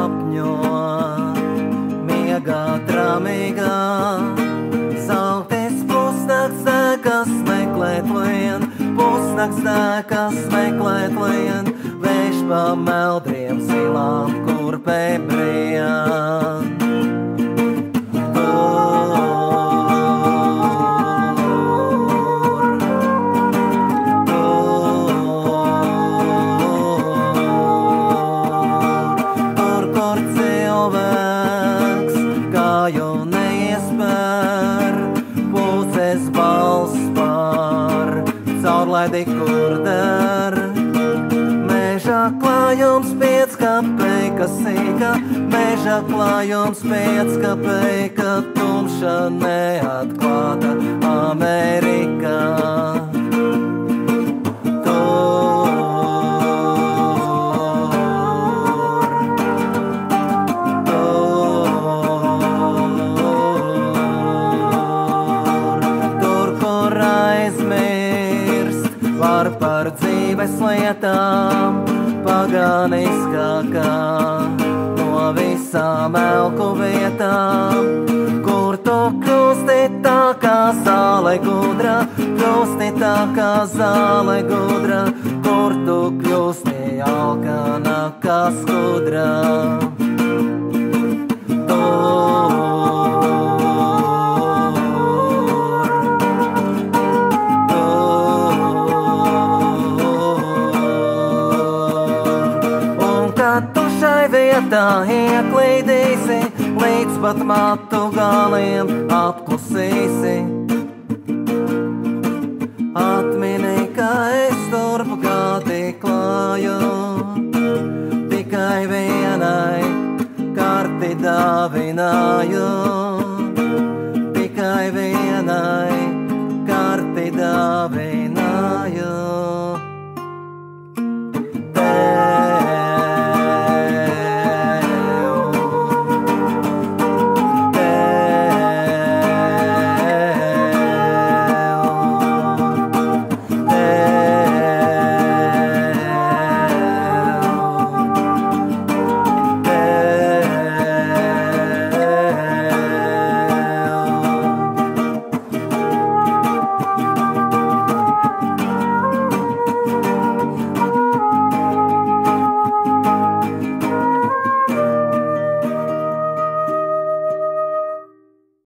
sapņo, miegā tramīgā. Zeltis pusnakts dēkas meklēt lien, pusnakts dēkas meklēt lien, vējš pa meldriem silām kurpēm brien. Caurlaidi, kur der. Meža klājums piec kapeikas sīka, meža klājums piec kapeikas tumša neatklāta Amerikā. Par dzīves lietām, paganiskākā no visām elku vietām. Kur tu kļūsti tā kā zāle gudra, kļūsti tā kā zāle gudra, kur tu kļūsti alkana kā skudra. Un tā ieklīdīsi, līdz pat matu galiem apklusīsi. Atmini, ka es turp gadi klāju, tikai vienai karti dāvināju, tikai vienai karti dāvināju.